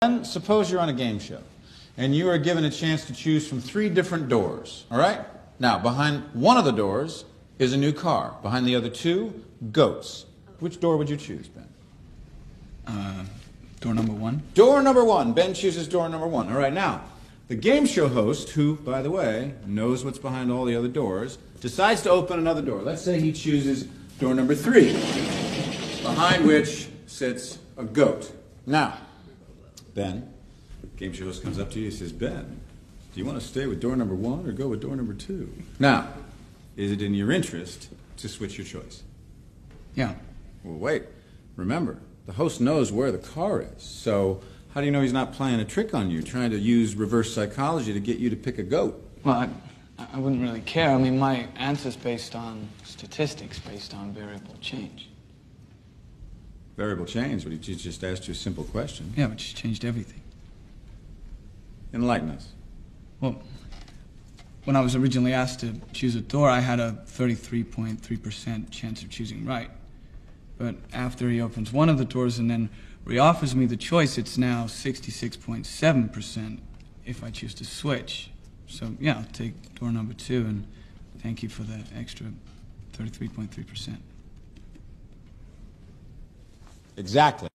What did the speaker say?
Then suppose you're on a game show and you are given a chance to choose from three different doors. All right? Now, behind one of the doors is a new car. Behind the other two, goats. Which door would you choose, Ben? Uh, door number one. Door number one. Ben chooses door number one. All right, now, the game show host, who, by the way, knows what's behind all the other doors, decides to open another door. Let's say he chooses door number three, behind which sits a goat. Now, Ben, game show host comes up to you and says, Ben, do you want to stay with door number one or go with door number two? Now, is it in your interest to switch your choice? Yeah. Well, wait. Remember, the host knows where the car is. So, how do you know he's not playing a trick on you, trying to use reverse psychology to get you to pick a goat? Well, I, I wouldn't really care. I mean, my answer's based on statistics, based on variable change. Variable change, but he just asked you a simple question. Yeah, but she changed everything. Enlighten us. Well, when I was originally asked to choose a door, I had a 33.3% chance of choosing right. But after he opens one of the doors and then reoffers me the choice, it's now 66.7% if I choose to switch. So, yeah, I'll take door number two, and thank you for the extra 33.3%. Exactly.